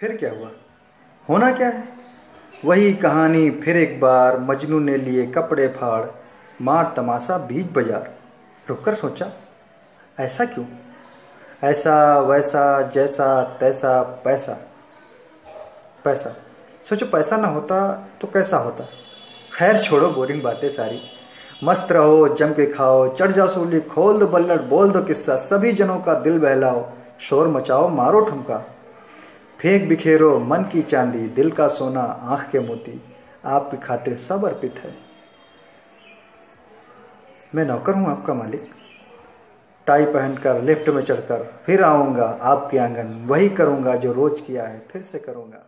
फिर क्या हुआ? होना क्या है? वही कहानी फिर एक बार मजनू ने लिए कपड़े फाड़, मार तमाशा बीच बाज़ार। रुककर सोचा, ऐसा क्यों? ऐसा, वैसा, जैसा, तैसा, पैसा। पैसा। सोचो, पैसा ना होता तो कैसा होता? खैर छोड़ो, बोरिंग बातें सारी। मस्त रहो, जम के खाओ, चढ़ जाओ सोली, खोल दो बल्लट बोल दो किस्सा, सभी जनों का दिल बहलाओ, शोर मचाओ, मारो ठुमका। फेंक बिखेरो, मन की चांदी, दिल का सोना, आँख के मोती आपकी खातिर सब अर्पित है। मैं नौकर हूँ आपका मालिक। टाई पहनकर, लिफ्ट में चढ़कर, फिर आऊँगा आपके आँगन, वही करूँगा जो रोज किया है, फिर से करूँगा।